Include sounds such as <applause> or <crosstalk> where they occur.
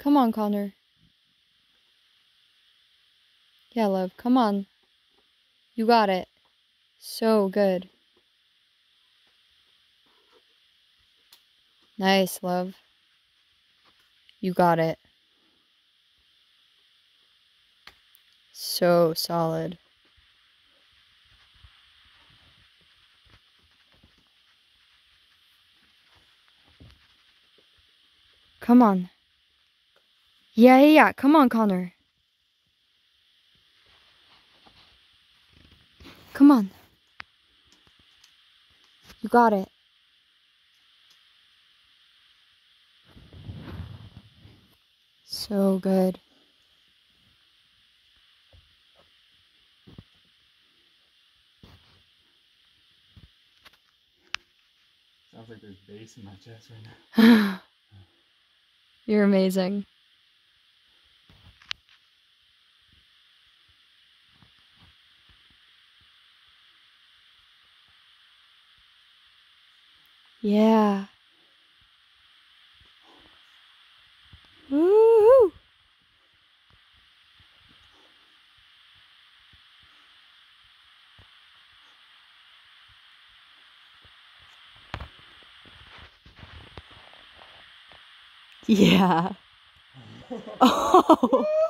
Come on, Conor. Yeah, love. Come on. You got it. So good. Nice, love. You got it. So solid. Come on. Yeah, yeah, yeah. Come on, Conor. Come on. You got it. So good. Sounds like there's bass in my chest right now. <laughs> You're amazing. Yeah. Woo! Yeah. <laughs> Oh.